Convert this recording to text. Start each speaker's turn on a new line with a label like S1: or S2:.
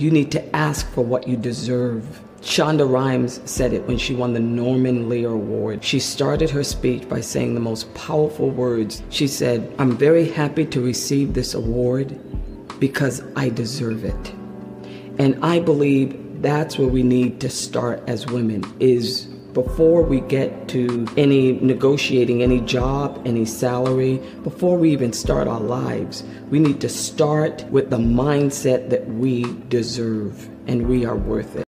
S1: You need to ask for what you deserve. Shonda Rhimes said it when she won the Norman Lear Award. She started her speech by saying the most powerful words. She said, I'm very happy to receive this award because I deserve it. And I believe that's where we need to start as women is before we get to any negotiating any job, any salary, before we even start our lives, we need to start with the mindset that we deserve and we are worth it.